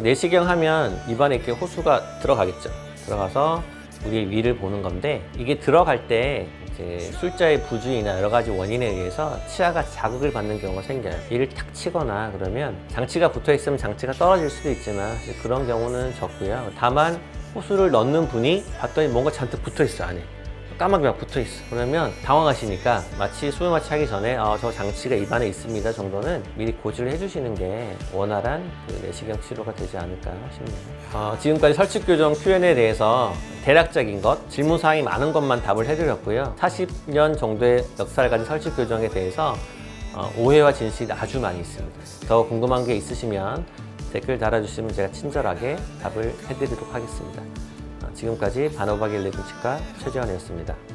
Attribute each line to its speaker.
Speaker 1: 내시경 하면 입안에 이렇게 호수가 들어가겠죠. 들어가서 우리의 위를 보는 건데 이게 들어갈 때 술자의 부주의나 여러 가지 원인에 의해서 치아가 자극을 받는 경우가 생겨요. 이를 탁 치거나 그러면 장치가 붙어 있으면 장치가 떨어질 수도 있지만 그런 경우는 적고요. 다만 호수를 넣는 분이 봤더니 뭔가 잔뜩 붙어 있어 안에. 까맣게 막 붙어 있어. 그러면 당황하시니까 마치 수면 마취 하기 전에 아, 저 장치가 입안에 있습니다 정도는 미리 고지를 해주시는 게 원활한 그 내시경 치료가 되지 않을까 싶네요. 어, 지금까지 설치 교정 Q&A에 대해서 대략적인 것, 질문 사항이 많은 것만 답을 해드렸고요. 40년 정도의 역사를 가진 설치 교정에 대해서 어, 오해와 진실이 아주 많이 있습니다. 더 궁금한 게 있으시면 댓글 달아주시면 제가 친절하게 답을 해드리도록 하겠습니다. 어, 지금까지 반호박 일레븐 치과 최재환이었습니다.